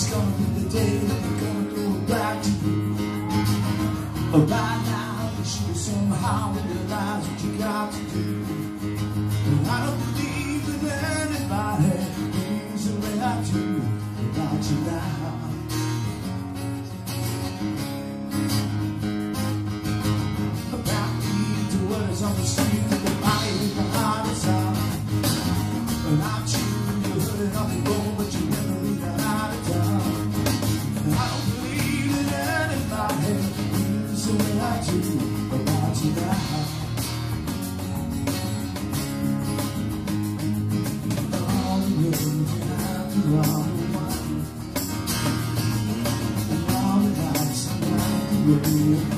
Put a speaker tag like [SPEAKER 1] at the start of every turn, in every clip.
[SPEAKER 1] It's gonna be the day that we're gonna go back to you. But Right now, you should somehow realize what you got to do. And I don't believe that anybody thinks the way I do about you now. About me to words on the street. You.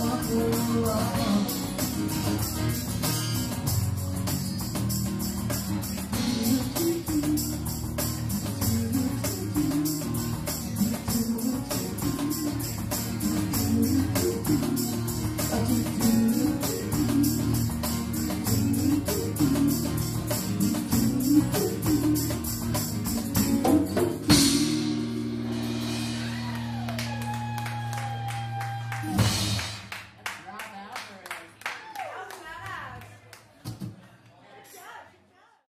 [SPEAKER 1] want to love.